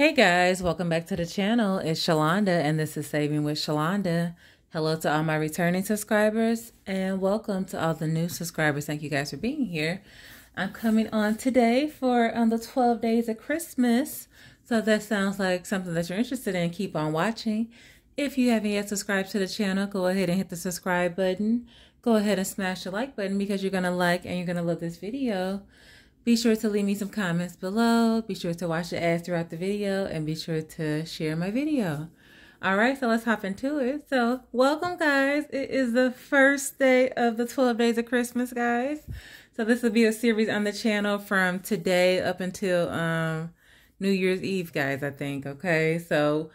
Hey guys, welcome back to the channel. It's Shalonda and this is Saving with Shalonda. Hello to all my returning subscribers and welcome to all the new subscribers. Thank you guys for being here. I'm coming on today for um, the 12 days of Christmas. So if that sounds like something that you're interested in, keep on watching. If you haven't yet subscribed to the channel, go ahead and hit the subscribe button. Go ahead and smash the like button because you're going to like and you're going to love this video. Be sure to leave me some comments below. Be sure to watch the ads throughout the video and be sure to share my video. All right, so let's hop into it. So welcome guys. It is the first day of the 12 days of Christmas, guys. So this will be a series on the channel from today up until um, New Year's Eve, guys, I think. Okay, so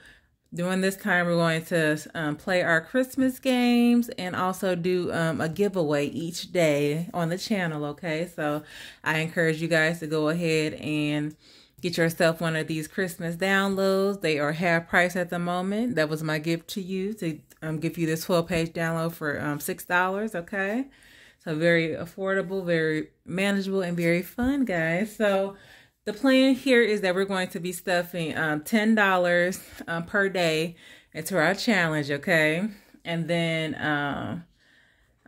during this time, we're going to um, play our Christmas games and also do um, a giveaway each day on the channel, okay? So I encourage you guys to go ahead and get yourself one of these Christmas downloads. They are half price at the moment. That was my gift to you to um, give you this 12-page download for um, $6, okay? So very affordable, very manageable, and very fun, guys. So the plan here is that we're going to be stuffing um, $10 um, per day into our challenge, okay? And then um,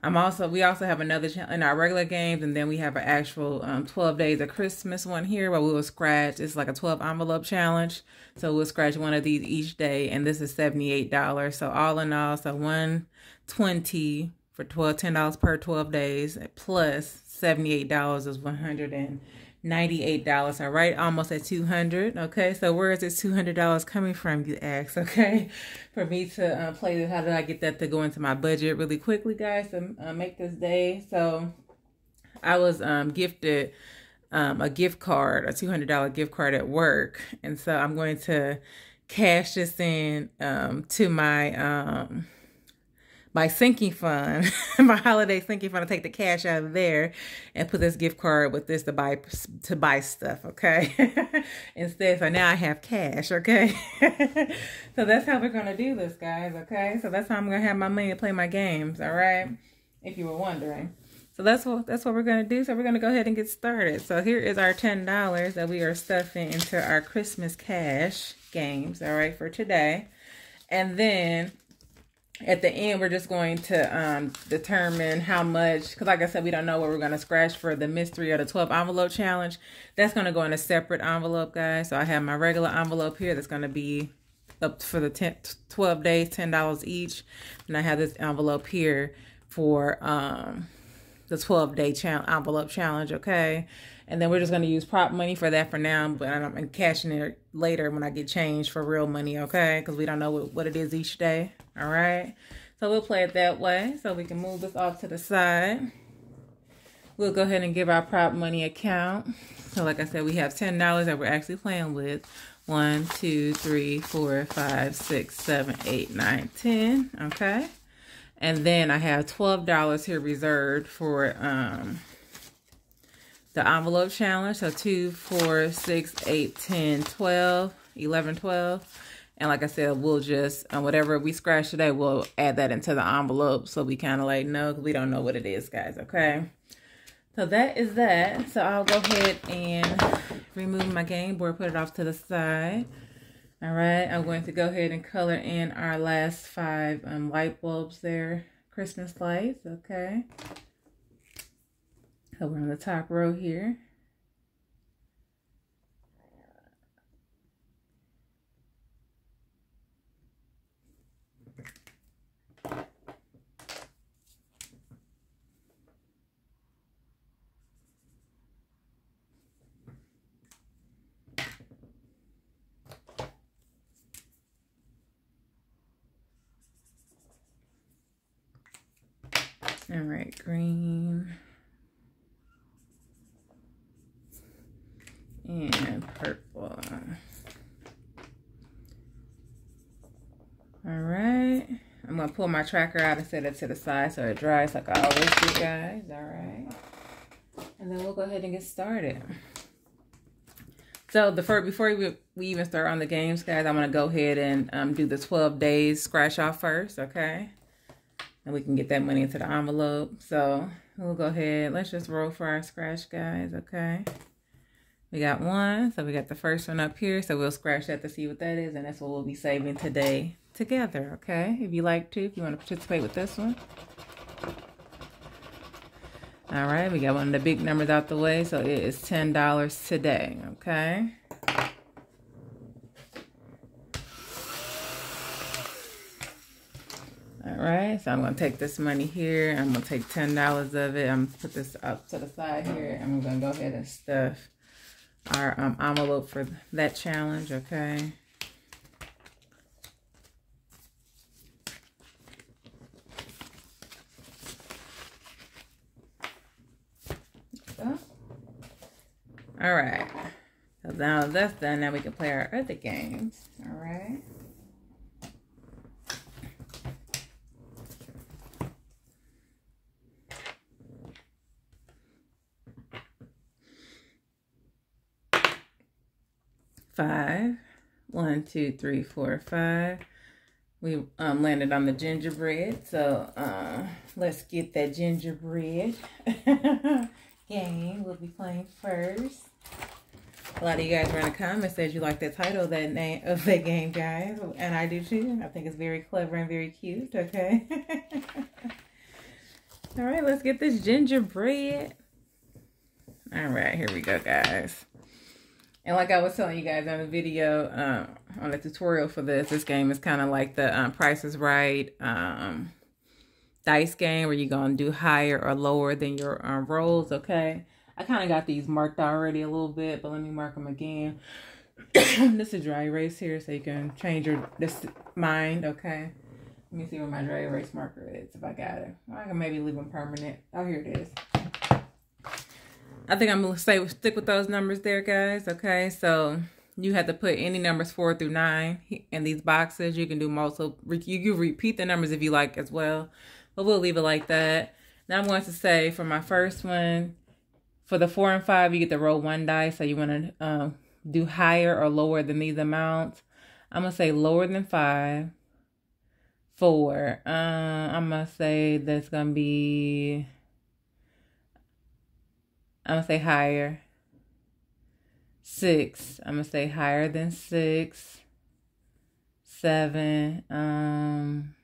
I'm also, we also have another in our regular games, and then we have an actual um, 12 days of Christmas one here where we will scratch. It's like a 12 envelope challenge. So we'll scratch one of these each day, and this is $78. So all in all, so 120 for 12, $10 per 12 days, plus $78 is 100 and $98. All right, almost at 200 Okay, so where is this $200 coming from, you ask? Okay, for me to uh, play this, how did I get that to go into my budget really quickly, guys, to uh, make this day? So I was um, gifted um, a gift card, a $200 gift card at work. And so I'm going to cash this in um, to my um, my sinking fund, my holiday sinking fund, to take the cash out of there and put this gift card with this to buy to buy stuff. Okay, instead, so now I have cash. Okay, so that's how we're gonna do this, guys. Okay, so that's how I'm gonna have my money to play my games. All right, if you were wondering. So that's what that's what we're gonna do. So we're gonna go ahead and get started. So here is our ten dollars that we are stuffing into our Christmas cash games. All right, for today, and then at the end, we're just going to um, determine how much, because like I said, we don't know what we're going to scratch for the mystery or the 12 envelope challenge. That's going to go in a separate envelope, guys. So I have my regular envelope here that's going to be up for the 10, 12 days, $10 each. And I have this envelope here for um, the 12 day challenge, envelope challenge, okay? And then we're just going to use prop money for that for now, but I'm cashing it later when I get changed for real money, okay? Because we don't know what, what it is each day, all right? So we'll play it that way. So we can move this off to the side. We'll go ahead and give our prop money account. So like I said, we have $10 that we're actually playing with. One, two, three, four, five, six, seven, eight, nine, ten. Okay. And then I have $12 here reserved for um, the envelope challenge. So 2, 4, 6, 8, 10, 12, 11, 12. And like I said, we'll just, um, whatever we scratch today, we'll add that into the envelope so we kind of like know, we don't know what it is, guys, okay? So that is that. So I'll go ahead and remove my game board, put it off to the side. All right, I'm going to go ahead and color in our last five um, light bulbs there, Christmas lights, okay? So we're on the top row here. All right, green. And purple. All right. I'm going to pull my tracker out and set it to the side so it dries like I always do, guys. All right. And then we'll go ahead and get started. So the first, before we, we even start on the games, guys, I'm going to go ahead and um, do the 12 days scratch off first, okay? And we can get that money into the envelope. So we'll go ahead. Let's just roll for our scratch, guys, okay? We got one, so we got the first one up here. So we'll scratch that to see what that is, and that's what we'll be saving today together, okay? If you like to, if you want to participate with this one. All right, we got one of the big numbers out the way, so it is $10 today, okay? Right, so I'm gonna take this money here. I'm gonna take $10 of it. I'm gonna put this up to the side here. I'm gonna go ahead and stuff our um, envelope for that challenge, okay? All right. So now that's done, now we can play our other games. All right. Five. One, two, three, four, five. We um, landed on the gingerbread, so uh, let's get that gingerbread game we'll be playing first. A lot of you guys were in the comments said you like the title of that name of that game, guys, and I do too. I think it's very clever and very cute. Okay. All right, let's get this gingerbread. All right, here we go, guys. And like I was telling you guys on the video, um, on the tutorial for this, this game is kind of like the um, Price is Right um, dice game where you're going to do higher or lower than your um, rolls, okay? I kind of got these marked already a little bit, but let me mark them again. this is dry erase here so you can change your this mind, okay? Let me see where my dry erase marker is, if I got it. I can maybe leave them permanent. Oh, here it is. I think I'm going to stay stick with those numbers there, guys, okay? So you have to put any numbers four through nine in these boxes. You can do multiple, you can repeat the numbers if you like as well, but we'll leave it like that. Now I'm going to say for my first one, for the four and five, you get to roll one die. So you want to um, do higher or lower than these amounts. I'm to say lower than five. Four. Uh, I'm to say that's to be, I'm going to say higher. Six. I'm going to say higher than six. Seven. Um,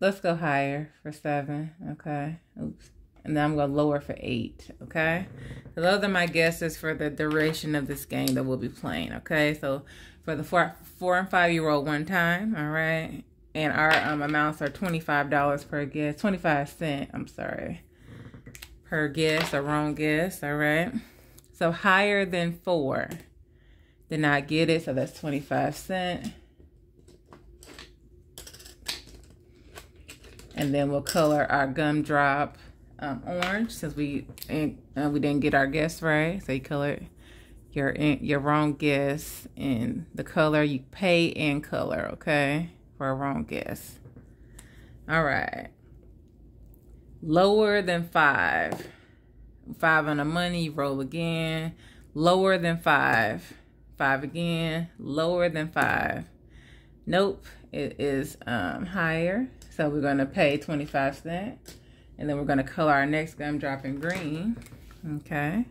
let's go higher for seven. Okay. Oops and then I'm going to lower for eight, okay? So those are my guesses for the duration of this game that we'll be playing, okay? So for the four, four and five-year-old one time, all right? And our um, amounts are $25 per guess, 25 cent, I'm sorry, per guess, a wrong guess, all right? So higher than four, did not get it, so that's 25 cent. And then we'll color our gumdrop um, orange since we uh, we didn't get our guess right. So you color your your wrong guess in the color you pay in color, okay, for a wrong guess. All right. Lower than five. Five on the money, roll again. Lower than five. Five again. Lower than five. Nope, it is um, higher. So we're going to pay 25 cents. And then we're going to color our next gumdrop in green. Okay.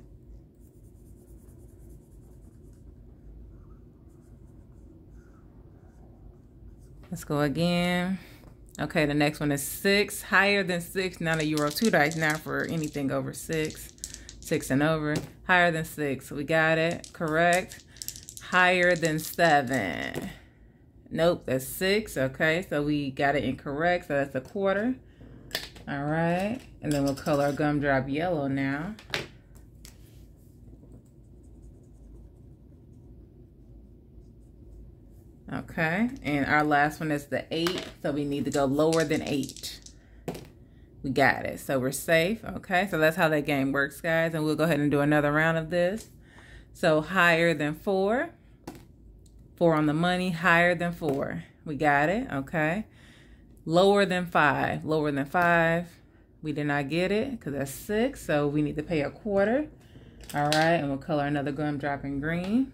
Let's go again. Okay, the next one is six, higher than six. Now that you roll two dice now for anything over six, six and over, higher than six. We got it, correct. Higher than seven. Nope, that's six. Okay, so we got it incorrect. So that's a quarter. All right, and then we'll color gumdrop yellow now. Okay, and our last one is the eight, so we need to go lower than eight. We got it, so we're safe, okay? So that's how that game works, guys, and we'll go ahead and do another round of this. So higher than four, four on the money, higher than four. We got it, okay? lower than five. Lower than five. We did not get it because that's six. So we need to pay a quarter. All right. And we'll color another gumdrop in green.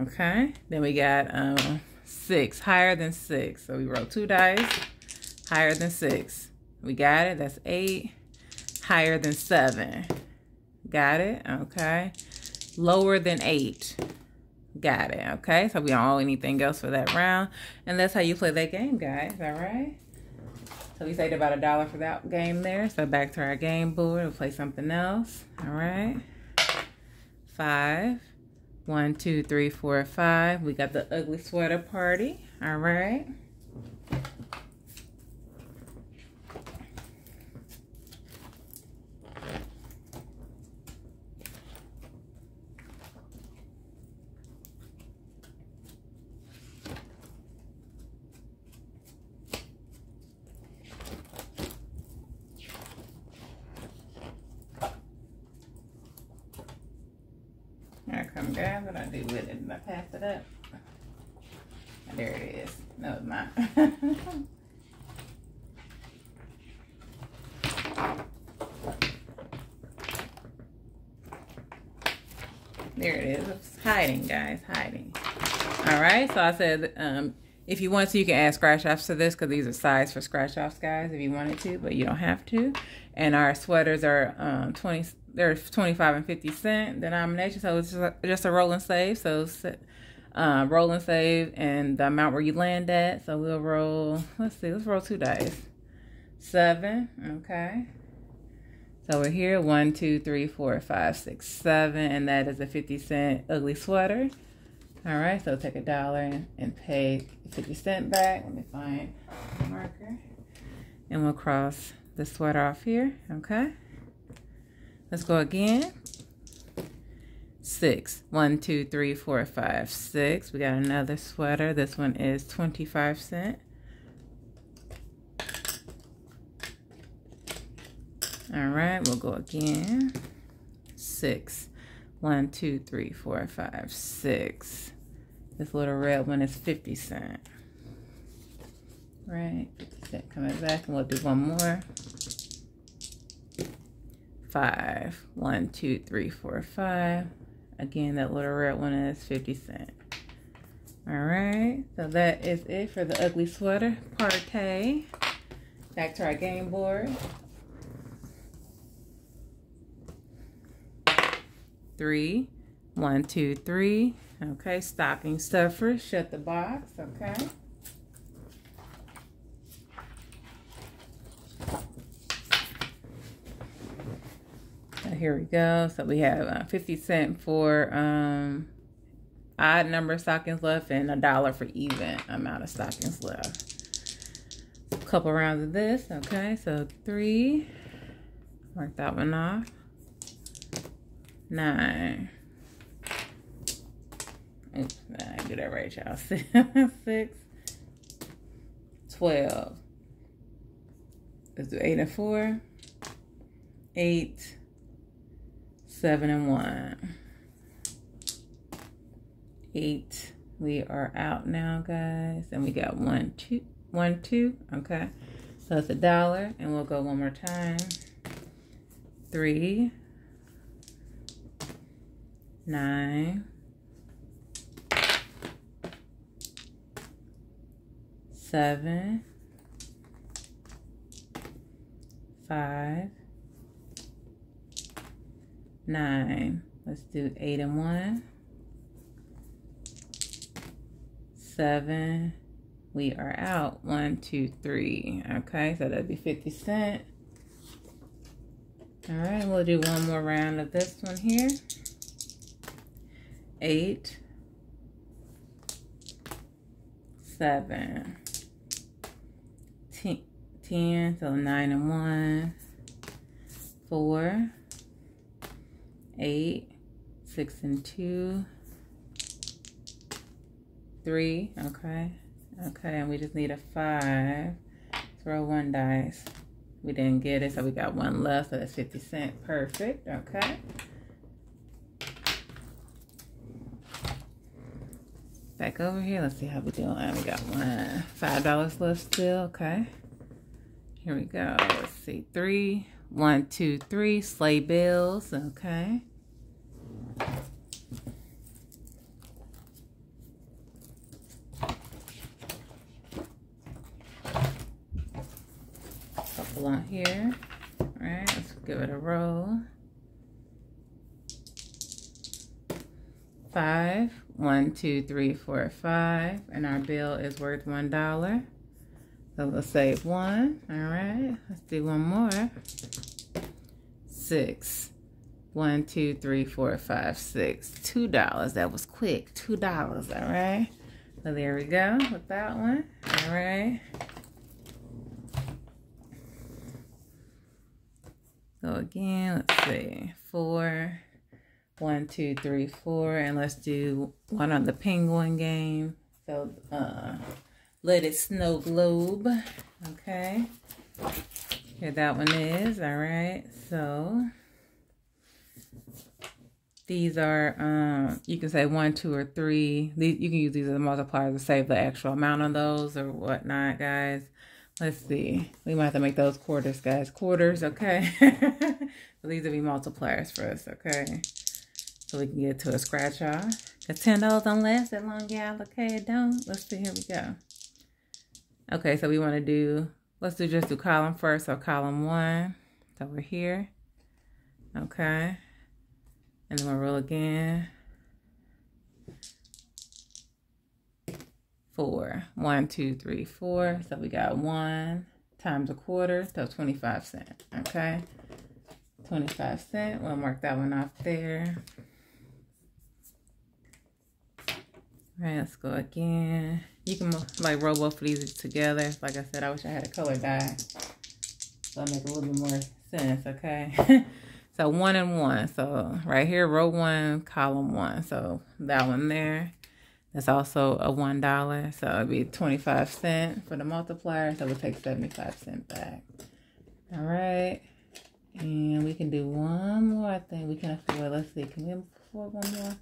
Okay. Then we got um, six, higher than six. So we roll two dice, higher than six. We got it. That's eight, higher than seven. Got it. Okay. Lower than eight. Got it. Okay. So we don't owe anything else for that round. And that's how you play that game, guys. All right. So we saved about a dollar for that game there. So back to our game board. We'll play something else. All right. Five. One, two, three, four, five. We got the ugly sweater party. All right. Here come guys, what I do with it? Did I pass it up? There it is. No, it's not. there it is. It's hiding, guys. Hiding. All So I said, um, if you want to, you can add scratch offs to this because these are size for scratch offs, guys, if you wanted to, but you don't have to. And our sweaters are um, 20, they're 25 and 50 cent denomination. So it's just a, roll and save. So uh, roll and save and the amount where you land at. So we'll roll, let's see, let's roll two dice. Seven, okay. So we're here, one, two, three, four, five, six, seven, and that is a 50 cent ugly sweater. All right, so take a dollar and pay 50 cent back. Let me find the marker. And we'll cross the sweater off here, okay? Let's go again. Six. One, two, three, four, five, six. We got another sweater. This one is 25 cent. All right, we'll go again. Six. One, two, three, four, five, six. This little red one is 50 cent. Right, 50 cent coming back, and we'll do one more five. One, two, three, four, five. Again, that little red one is 50 cent. All right, so that is it for the ugly sweater party. Back to our game board. Three, one, two, three. Okay, stocking stuffer, shut the box, okay. here we go. So we have uh, 50 cent for um, odd number of stockings left and a dollar for even amount of stockings left. A couple rounds of this. Okay, so three. Mark that one off. Nine. Oops, I did that right, y'all. Six. Twelve. Let's do eight and four. Eight seven and one. Eight. We are out now, guys. And we got one, two, one, two. Okay. So it's a dollar. And we'll go one more time. Three. Nine. Seven. Five nine. Let's do eight and one. Seven. We are out. One, two, three. Okay, so that'd be 50 cent. All right, we'll do one more round of this one here. Eight. Seven. Ten. Ten, so nine and one. Four eight, six and two, three, okay. Okay, and we just need a five. Throw one dice. We didn't get it, so we got one left, so that's 50 cent. Perfect, okay. Over here, let's see how we doing. We got one, five dollars left still, okay. Here we go, let's see, three, one, two, three, sleigh bells, okay. along here. All right, let's give it a roll. Five, one, two, three, four, five, and our bill is worth one dollar. So let's save one. All right, let's do one more. Six, one, two, three, four, five, six. Two dollars. That was quick. Two dollars. All right. So there we go with that one. All right. So again, let's see. Four, one, two, three, four. And let's do one on the penguin game. So uh let it snow globe. Okay. Here that one is. All right. So these are, um, you can say one, two, or three. These, you can use these as multipliers to save the actual amount on those or whatnot, guys. Let's see. We might have to make those quarters, guys. Quarters, okay? so these will be multipliers for us, okay? So we can get to a scratch off. Because $10 don't last that long, y'all. Okay, it don't. Let's see. Here we go. Okay, so we want to do, let's do just do column first. So column one. So we're here. Okay. And then we'll roll again. Four. One, two, three, four. So we got one times a quarter, so 25 cents. Okay. 25 cent. We'll mark that one off there. All let's go again. You can like roll both of these together. Like I said, I wish I had a color die. So I make a little bit more sense, okay? So one and one. So right here, row one, column one. So that one there. That's also a one dollar. So it'd be 25 cent for the multiplier. So we'll take 75 cent back. All right. And we can do one more. I think we can afford, let's see, can we afford one more?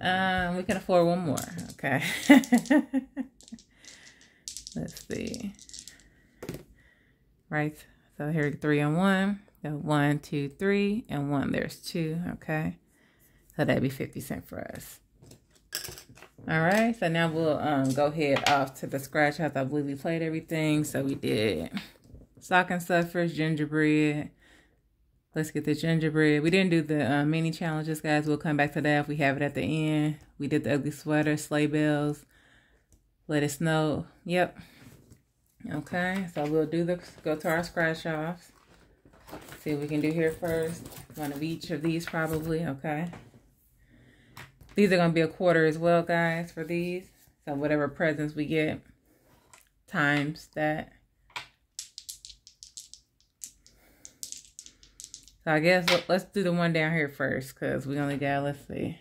Um, we can afford one more. Okay. let's see. Right. So here, three and one. So one, two, three, and one, there's two, okay? So that'd be 50 cents for us. All right, so now we'll um, go ahead off to the scratch house. I believe we played everything. So we did stocking stuffers, gingerbread. Let's get the gingerbread. We didn't do the uh, mini challenges, guys. We'll come back to that if we have it at the end. We did the ugly sweater, sleigh bells, let it snow. Yep. Okay, so we'll do the, go to our scratch offs. See what we can do here first. One of each of these probably, okay. These are going to be a quarter as well, guys, for these. So whatever presents we get times that. So I guess let's do the one down here first because we only got, let's see,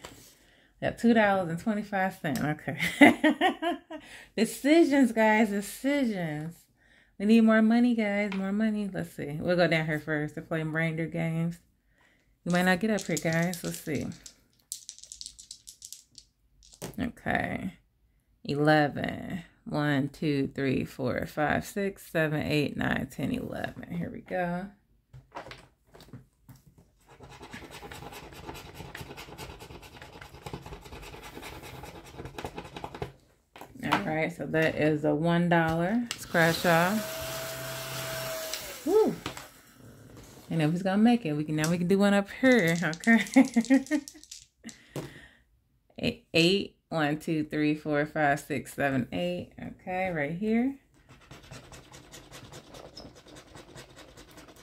got $2.25. Okay. decisions, guys, decisions. We need more money, guys. More money. Let's see. We'll go down here first to play reindeer games. You might not get up here, guys. Let's see. Okay. 11. 1, 2, 3, 4, 5, 6, 7, 8, 9, 10, 11. Here we go. All right, so that is a $1 scratch off. Woo. And if he's gonna make it, we can now we can do one up here, okay? eight, eight, one, two, three, four, five, six, seven, eight. Okay, right here.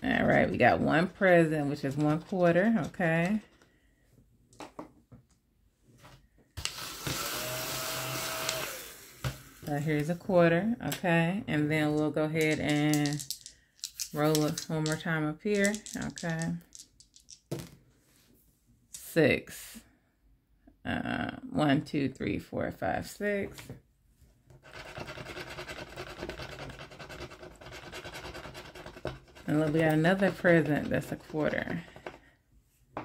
All right, we got one present, which is one quarter, okay? So here's a quarter, okay? And then we'll go ahead and roll it one more time up here, okay? Six. Uh, one, two, three, four, five, six. And then we got another present that's a quarter. All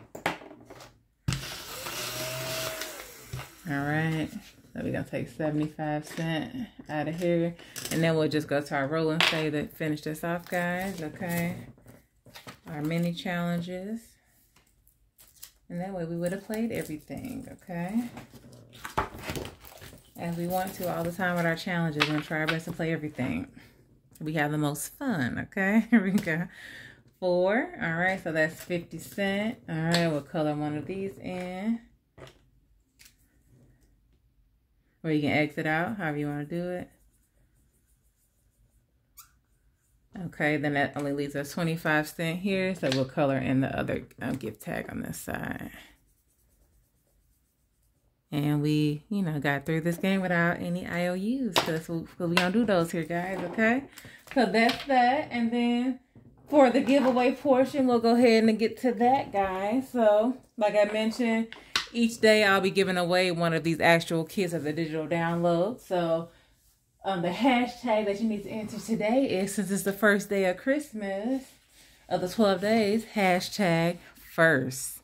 right. So we're going to take 75 cent out of here. And then we'll just go to our roll and say to finish this off, guys. Okay. Our mini challenges. And that way we would have played everything, okay? As we want to all the time with our challenges. We're try our best to play everything. we have the most fun, okay? Here we go. Four. All right, so that's 50 cent. All right, we'll color one of these in. Or you can exit out, however you want to do it. Okay, then that only leaves us 25 cent here. So we'll color in the other um, gift tag on this side. And we, you know, got through this game without any IOUs. Because we, we don't do those here, guys, okay? So that's that. And then for the giveaway portion, we'll go ahead and get to that, guys. So, like I mentioned, each day I'll be giving away one of these actual kits of the digital download. So, um, the hashtag that you need to enter today is since it's the first day of Christmas of the 12 days, hashtag first.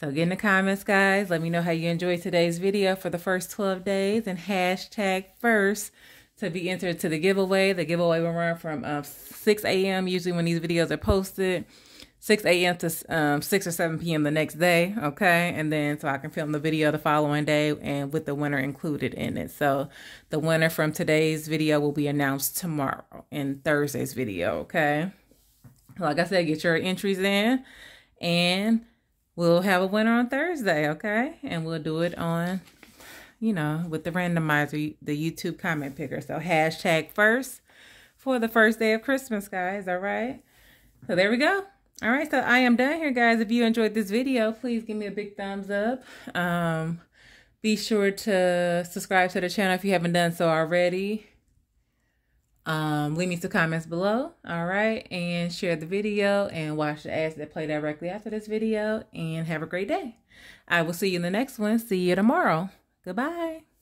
So get in the comments, guys. Let me know how you enjoyed today's video for the first 12 days and hashtag first to be entered to the giveaway. The giveaway will run from uh, 6 a.m. usually when these videos are posted. 6 a.m. to um, 6 or 7 p.m. the next day, okay? And then so I can film the video the following day and with the winner included in it. So the winner from today's video will be announced tomorrow in Thursday's video, okay? Like I said, get your entries in and we'll have a winner on Thursday, okay? And we'll do it on, you know, with the randomizer, the YouTube comment picker. So hashtag first for the first day of Christmas, guys, all right? So there we go. All right, so I am done here, guys. If you enjoyed this video, please give me a big thumbs up. Um, be sure to subscribe to the channel if you haven't done so already. Um, leave me some comments below, all right? And share the video and watch the ads that play directly after this video. And have a great day. I will see you in the next one. See you tomorrow. Goodbye.